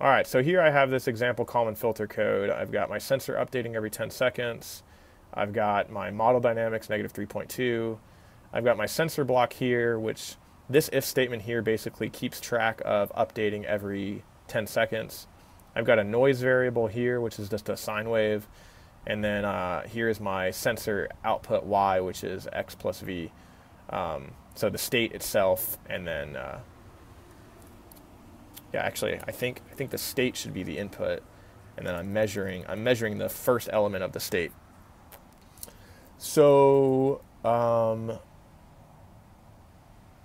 All right, so here I have this example Kalman filter code. I've got my sensor updating every 10 seconds. I've got my model dynamics negative 3.2. I've got my sensor block here, which this if statement here basically keeps track of updating every 10 seconds. I've got a noise variable here, which is just a sine wave. And then uh, here's my sensor output y, which is x plus v. Um, so the state itself, and then uh, yeah, actually, I think I think the state should be the input, and then I'm measuring I'm measuring the first element of the state. So um,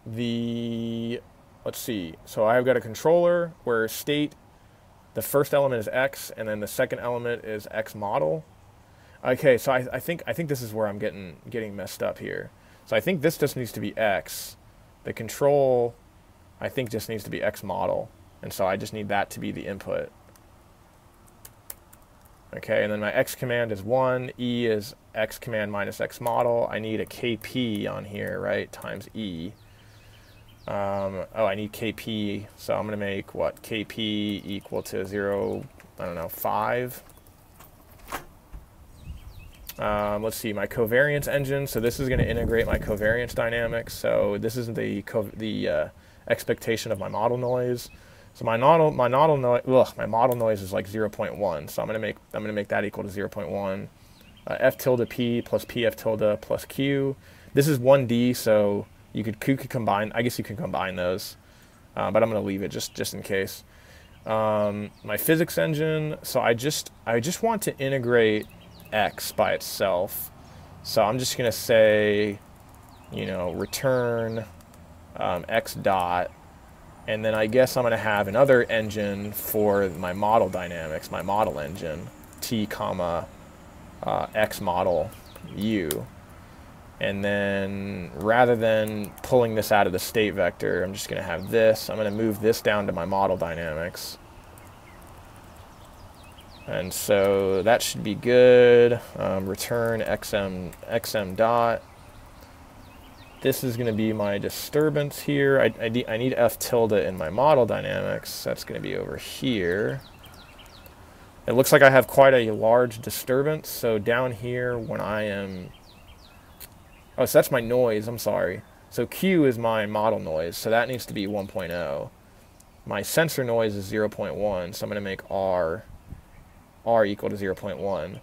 the let's see. So I've got a controller where state the first element is x, and then the second element is x model. Okay, so I, I think I think this is where I'm getting getting messed up here. So I think this just needs to be x. The control, I think, just needs to be x model, and so I just need that to be the input. Okay, and then my x command is 1, e is x command minus x model. I need a kp on here, right, times e. Um, oh, I need kp, so I'm going to make, what, kp equal to 0, I don't know, 5. Um, let's see, my covariance engine. So this is going to integrate my covariance dynamics. So this is the the uh, expectation of my model noise. So my model my noise my model noise is like 0.1. So I'm going to make I'm to make that equal to 0.1. Uh, f tilde p plus pf tilde plus q. This is 1D, so you could, you could combine, I guess you can combine those, uh, but I'm going to leave it just, just in case. Um, my physics engine, so I just, I just want to integrate x by itself. So I'm just going to say, you know, return um, x dot, and then I guess I'm going to have another engine for my model dynamics, my model engine, t comma uh, x model u. And then rather than pulling this out of the state vector, I'm just going to have this. I'm going to move this down to my model dynamics. And so that should be good. Um, return xm, xm dot. This is going to be my disturbance here. I, I, I need f tilde in my model dynamics. That's going to be over here. It looks like I have quite a large disturbance. So down here when I am Oh, so that's my noise. I'm sorry. So Q is my model noise, so that needs to be 1.0. My sensor noise is 0.1, so I'm going to make R, R equal to 0.1.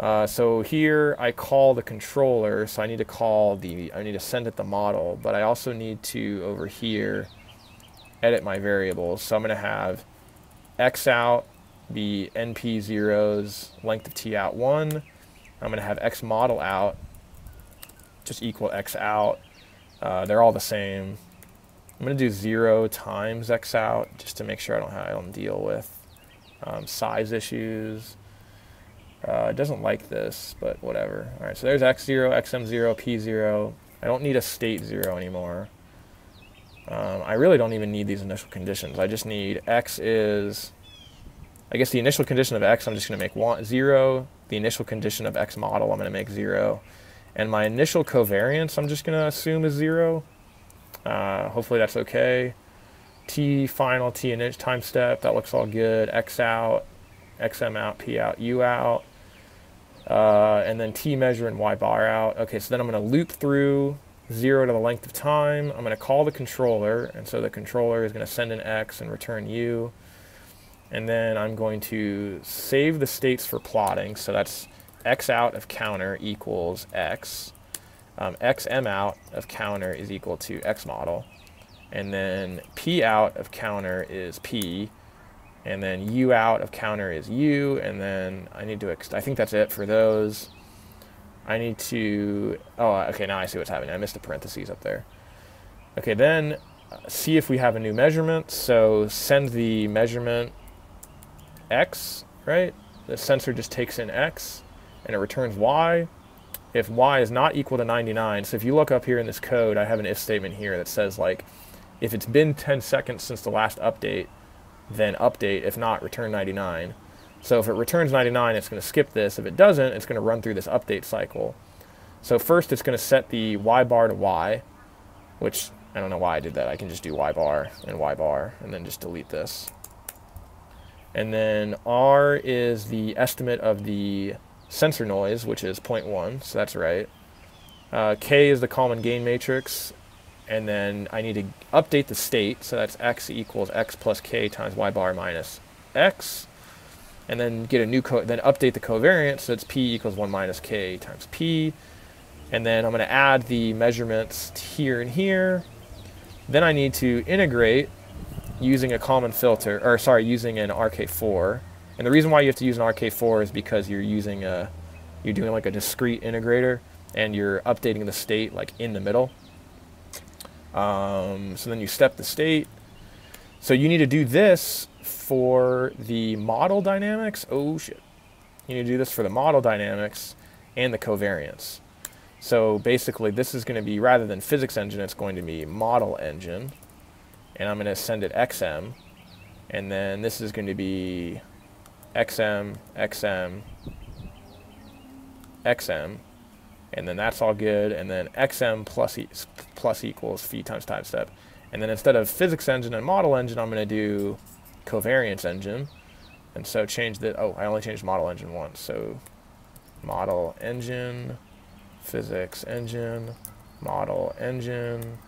Uh, so here I call the controller, so I need to call the, I need to send it the model, but I also need to, over here, edit my variables. So I'm going to have x out be np zeros, length of t out 1. I'm going to have x model out just equal x out. Uh, they're all the same. I'm going to do 0 times x out just to make sure I don't, have, I don't deal with um, size issues. Uh, it doesn't like this, but whatever. All right, so there's x0, xm0, p0. I don't need a state 0 anymore. Um, I really don't even need these initial conditions. I just need x is, I guess the initial condition of x, I'm just going to make one, 0. The initial condition of x model, I'm going to make 0. And my initial covariance, I'm just going to assume is 0. Uh, hopefully that's okay. T final, T init time step, that looks all good. X out, XM out, P out, U out. Uh, and then T measure and Y bar out. Okay, so then I'm going to loop through 0 to the length of time. I'm going to call the controller, and so the controller is going to send an X and return U. And then I'm going to save the states for plotting, so that's x out of counter equals x. Um, xm out of counter is equal to x model. And then p out of counter is p. And then u out of counter is u. And then I need to, I think that's it for those. I need to, oh, okay, now I see what's happening. I missed the parentheses up there. Okay, then uh, see if we have a new measurement. So send the measurement x, right? The sensor just takes in x and it returns y if y is not equal to 99. So if you look up here in this code, I have an if statement here that says like, if it's been 10 seconds since the last update, then update. If not, return 99. So if it returns 99, it's going to skip this. If it doesn't, it's going to run through this update cycle. So first it's going to set the y bar to y, which I don't know why I did that. I can just do y bar and y bar and then just delete this. And then R is the estimate of the sensor noise, which is 0.1, so that's right. Uh, K is the Kalman gain matrix, and then I need to update the state, so that's x equals x plus k times y bar minus x, and then get a new co then update the covariance, so it's p equals 1 minus k times p, and then I'm going to add the measurements here and here. Then I need to integrate using a Kalman filter, or sorry, using an RK4. And the reason why you have to use an RK4 is because you're using a, you're doing like a discrete integrator and you're updating the state like in the middle. Um, so then you step the state. So you need to do this for the model dynamics. Oh shit. You need to do this for the model dynamics and the covariance. So basically this is going to be, rather than physics engine, it's going to be model engine. And I'm going to send it XM. And then this is going to be XM, XM, XM, and then that's all good, and then XM plus, e plus equals phi times time step. And then instead of physics engine and model engine, I'm going to do covariance engine. And so change the, oh, I only changed model engine once. So model engine, physics engine, model engine,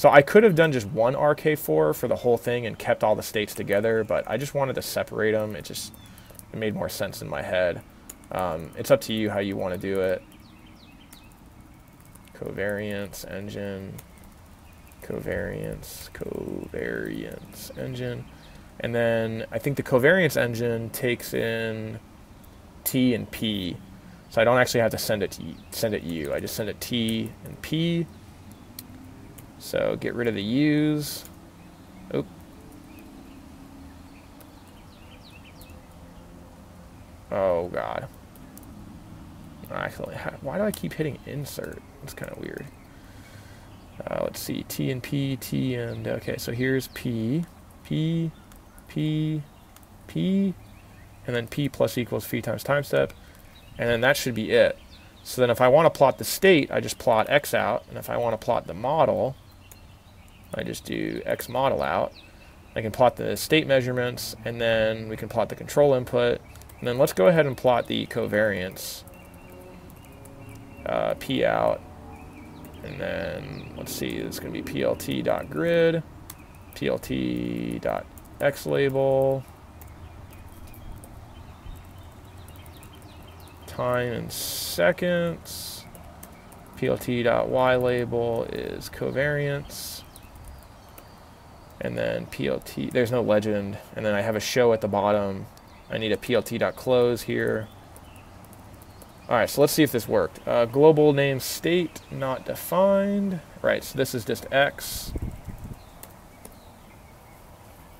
so I could have done just one RK4 for the whole thing and kept all the states together, but I just wanted to separate them. It just it made more sense in my head. Um, it's up to you how you want to do it. Covariance engine, covariance, covariance engine. And then I think the covariance engine takes in T and P. So I don't actually have to send it to send it U. I just send it T and P so get rid of the U's. Oh. Oh, God. Actually, why do I keep hitting insert? It's kind of weird. Uh, let's see, T and P, T and, okay, so here's P, P, P, P, and then P plus equals phi times time step, and then that should be it. So then if I want to plot the state, I just plot X out, and if I want to plot the model, I just do X model out. I can plot the state measurements, and then we can plot the control input. And then let's go ahead and plot the covariance. Uh, P out. And then, let's see, it's going to be plt.grid, plt.x label, time in seconds, plt.y label is covariance and then PLT, there's no legend, and then I have a show at the bottom. I need a PLT.close here. All right, so let's see if this worked. Uh, global name state not defined. Right, so this is just X.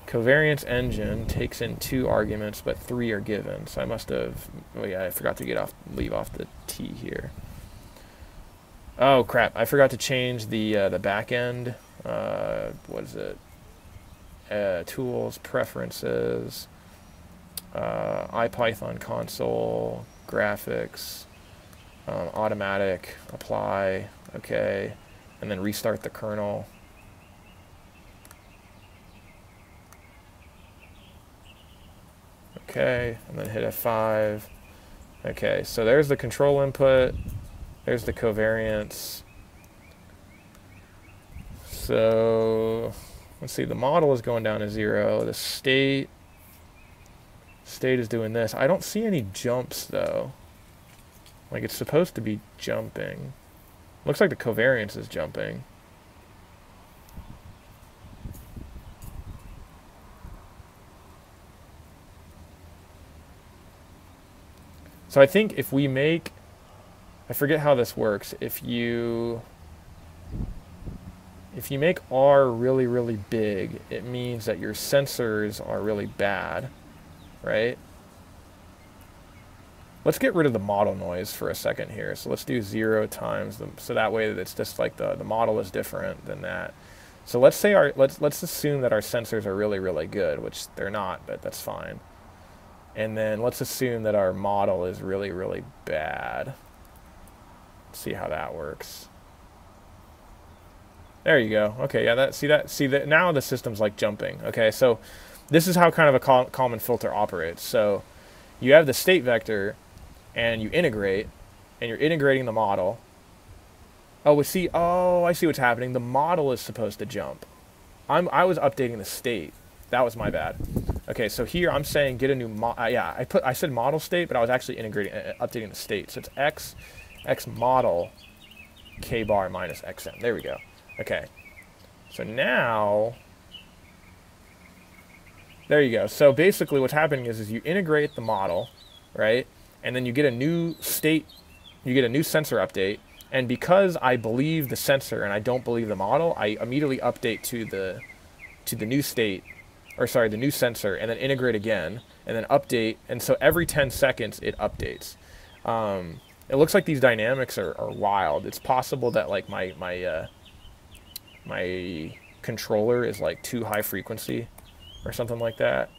Covariance engine takes in two arguments, but three are given. So I must have, oh yeah, I forgot to get off, leave off the T here. Oh crap, I forgot to change the uh, the back end. Uh, what is it? uh, tools, preferences, uh, IPython console, graphics, um, automatic, apply, okay, and then restart the kernel. Okay, and then hit F5. Okay, so there's the control input. There's the covariance. So Let's see, the model is going down to zero. The state, state is doing this. I don't see any jumps though. Like it's supposed to be jumping. Looks like the covariance is jumping. So I think if we make, I forget how this works, if you if you make R really, really big, it means that your sensors are really bad, right? Let's get rid of the model noise for a second here. So let's do zero times them, so that way it's just like the, the model is different than that. So let's say our let's let's assume that our sensors are really, really good, which they're not, but that's fine. And then let's assume that our model is really, really bad. Let's see how that works. There you go. Okay, yeah, that see that see that now the system's like jumping. Okay, so this is how kind of a Kal Kalman filter operates. So you have the state vector and you integrate and you're integrating the model. Oh, we see, oh, I see what's happening. The model is supposed to jump. I'm, I was updating the state. That was my bad. Okay, so here I'm saying get a new, mo uh, yeah, I put, I said model state, but I was actually integrating, uh, updating the state. So it's x, x model, k bar minus xm. There we go. Okay. So now there you go. So basically what's happening is, is you integrate the model, right? And then you get a new state, you get a new sensor update. And because I believe the sensor and I don't believe the model, I immediately update to the to the new state, or sorry, the new sensor, and then integrate again, and then update. And so every 10 seconds it updates. Um, it looks like these dynamics are, are wild. It's possible that like my my uh, my controller is like too high frequency or something like that.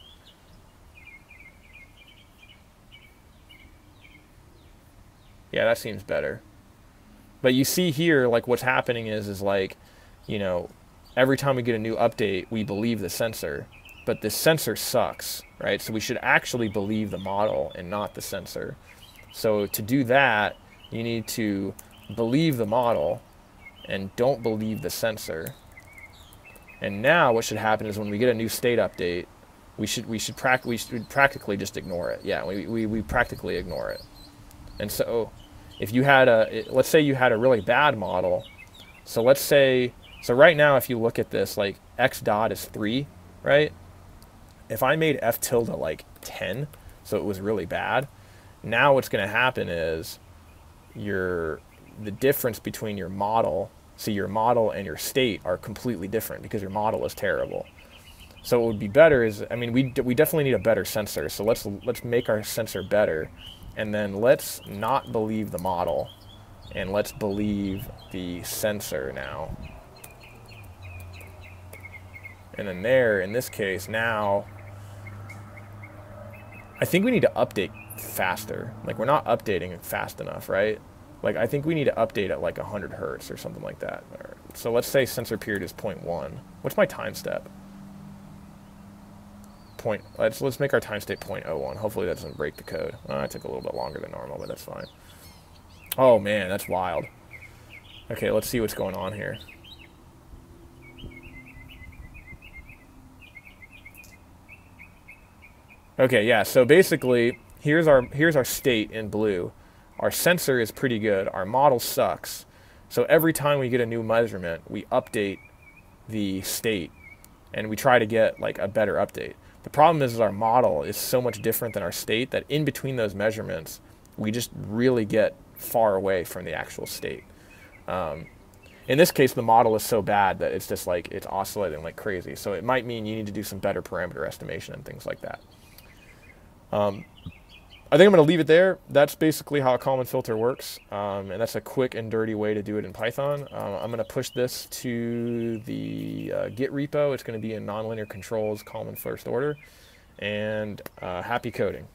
Yeah, that seems better. But you see here, like what's happening is, is like, you know, every time we get a new update, we believe the sensor, but the sensor sucks, right? So we should actually believe the model and not the sensor. So to do that, you need to believe the model and don't believe the sensor. And now what should happen is when we get a new state update, we should we should, prac- we should practically just ignore it. Yeah, we, we, we practically ignore it. And so if you had a, let's say you had a really bad model. So let's say, so right now if you look at this, like x dot is 3, right? If I made f tilde like 10, so it was really bad, now what's going to happen is your the difference between your model so your model and your state are completely different because your model is terrible. So what would be better is, I mean, we, we definitely need a better sensor. So let's, let's make our sensor better. And then let's not believe the model. And let's believe the sensor now. And then there, in this case, now, I think we need to update faster. Like, we're not updating fast enough, right? Like I think we need to update at like 100 hertz or something like that. So let's say sensor period is 0.1. What's my time step? Point. Let's let's make our time state 0.01. Hopefully that doesn't break the code. Uh, well, that took a little bit longer than normal, but that's fine. Oh man, that's wild. Okay, let's see what's going on here. Okay, yeah. So basically, here's our here's our state in blue our sensor is pretty good. Our model sucks. So every time we get a new measurement, we update the state and we try to get like a better update. The problem is, is our model is so much different than our state that in between those measurements, we just really get far away from the actual state. Um, in this case, the model is so bad that it's just like it's oscillating like crazy. So it might mean you need to do some better parameter estimation and things like that. Um, I think I'm going to leave it there. That's basically how a Kalman filter works, um, and that's a quick and dirty way to do it in Python. Um, I'm going to push this to the uh, Git repo. It's going to be in nonlinear controls Kalman first order, and uh, happy coding.